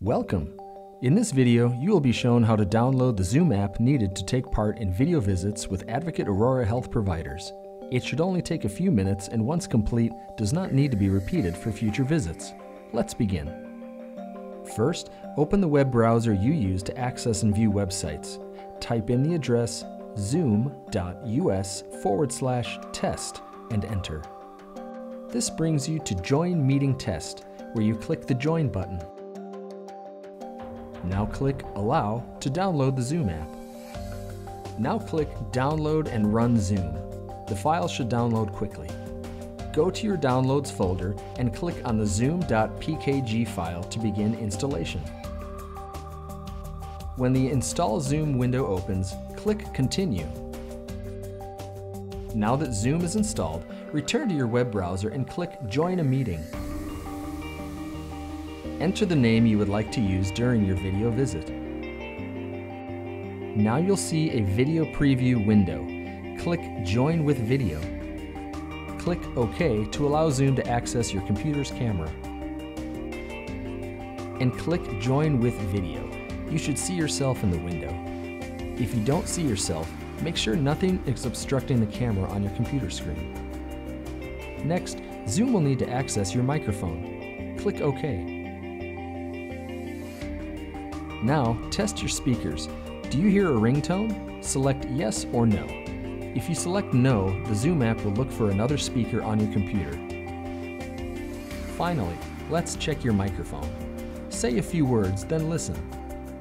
Welcome! In this video, you will be shown how to download the Zoom app needed to take part in video visits with Advocate Aurora Health providers. It should only take a few minutes and once complete, does not need to be repeated for future visits. Let's begin. First, open the web browser you use to access and view websites. Type in the address zoom.us forward slash test and enter. This brings you to Join Meeting Test, where you click the Join button. Now click Allow to download the Zoom app. Now click Download and Run Zoom. The file should download quickly. Go to your Downloads folder and click on the zoom.pkg file to begin installation. When the Install Zoom window opens, click Continue. Now that Zoom is installed, return to your web browser and click Join a Meeting. Enter the name you would like to use during your video visit. Now you'll see a video preview window. Click Join with Video. Click OK to allow Zoom to access your computer's camera. And click Join with Video. You should see yourself in the window. If you don't see yourself, make sure nothing is obstructing the camera on your computer screen. Next, Zoom will need to access your microphone. Click OK. Now, test your speakers. Do you hear a ringtone? Select yes or no. If you select no, the Zoom app will look for another speaker on your computer. Finally, let's check your microphone. Say a few words, then listen.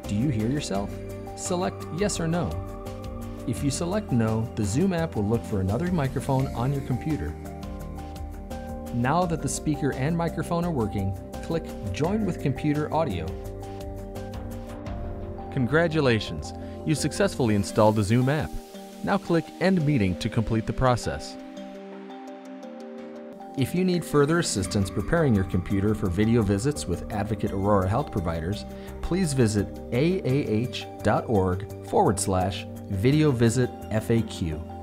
Do you hear yourself? Select yes or no. If you select no, the Zoom app will look for another microphone on your computer. Now that the speaker and microphone are working, click Join with Computer Audio Congratulations! You successfully installed the Zoom app. Now click End Meeting to complete the process. If you need further assistance preparing your computer for video visits with Advocate Aurora Health Providers, please visit aah.org forward slash video visit FAQ.